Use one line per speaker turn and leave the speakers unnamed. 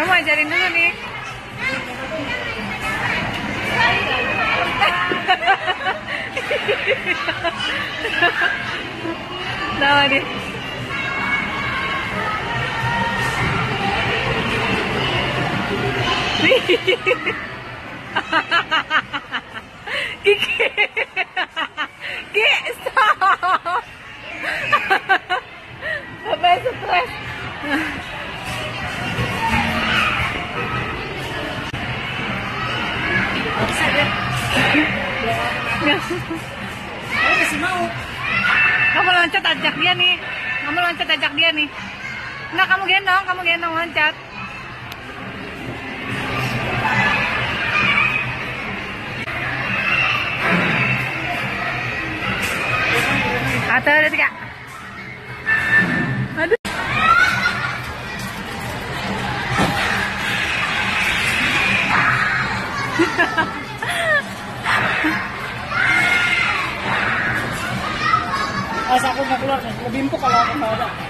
Kamu ajarin dulu nih. Tawa dia. Kiki.
Aku masih mau.
Kamu loncat ajak dia nih. Kamu loncat ajak dia nih. Nah, kamu gendong, kamu gendong loncat. Satu, dua, tiga. Aduh.
Pas aku mau keluar lebih empuk kalau aku ada.